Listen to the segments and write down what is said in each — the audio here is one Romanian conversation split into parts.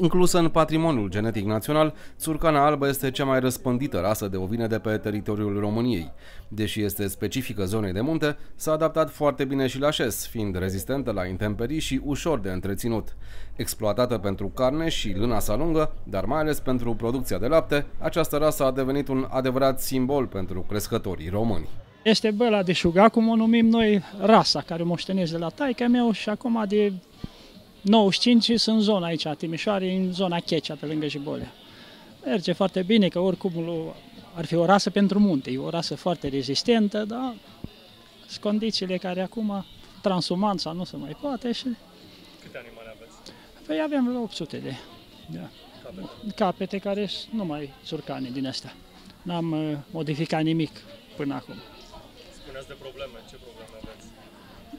Inclusă în patrimoniul genetic național, țurcana albă este cea mai răspândită rasă de ovine de pe teritoriul României. Deși este specifică zonei de munte, s-a adaptat foarte bine și la șes, fiind rezistentă la intemperii și ușor de întreținut. Exploatată pentru carne și lâna sa lungă, dar mai ales pentru producția de lapte, această rasă a devenit un adevărat simbol pentru crescătorii români. Este băla de șuga, cum o numim noi, rasa care moștenesc de la taica meu și acum de 95 sunt în zona aici, Timișoare, în zona Checea, pe lângă Jibolea. Merge foarte bine, că oricum ar fi o rasă pentru munte, e o rasă foarte rezistentă, dar sunt condițiile care acum, transumanța nu se mai poate și... Câte animale aveți? Păi avem vreo 800 de da. capete. capete care nu mai surcane din astea. N-am uh, modificat nimic până acum. Spuneți de probleme, ce probleme aveți?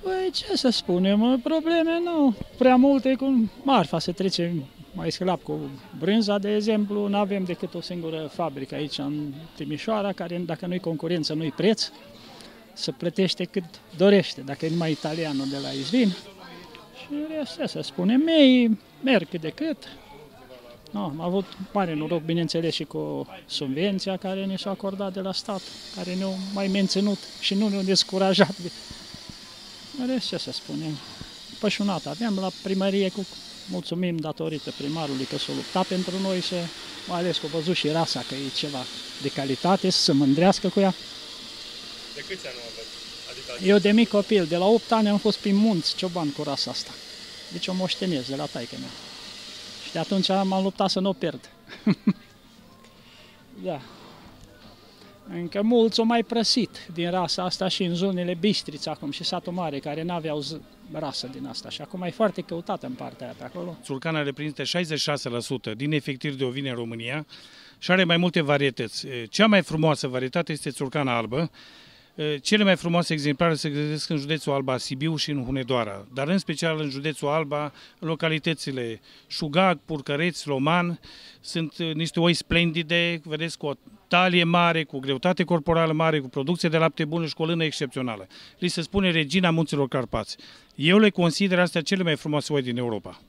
Păi ce să spunem, probleme nu prea multe, cu marfa se trece mai sclap cu brânza, de exemplu, nu avem decât o singură fabrică aici în Timișoara, care dacă nu-i concurență, nu-i preț, să plătește cât dorește, dacă e numai italianul de la Izvin. Și restul, să spunem, mei merg cât de cât. No, am avut mare noroc, bineînțeles, și cu subvenția care ne s-a acordat de la stat, care ne-a mai menținut și nu ne-a descurajat rest, ce să spunem, pășunat avem la primărie cu mulțumim datorită primarului că s-a luptat pentru noi și mai ales că a văzut și rasa că e ceva de calitate, să se mândrească cu ea. De câți ani aveți? Adică Eu de mic copil, de la 8 ani am fost prin munți cioban cu rasa asta. Deci o moștenesc de la taică mea. Și de atunci m-am luptat să nu o pierd. da. Încă mulți au mai prăsit din rasa asta și în zonele Bistrița acum și satul mare, care n-aveau rasă din asta și acum e foarte căutată în partea aia pe acolo. Țurcana reprezintă 66% din efectiv de ovine în România și are mai multe varietăți. Cea mai frumoasă varietate este țurcana albă, cele mai frumoase exemplare se găsesc în județul Alba, Sibiu și în Hunedoara, dar în special în județul Alba, în localitățile Șugag, Purcăreț, Loman, sunt niște oi splendide, vedeți, cu o talie mare, cu greutate corporală mare, cu producție de lapte bună și cu o lână excepțională. Li se spune regina munților Carpați. Eu le consider astea cele mai frumoase oi din Europa.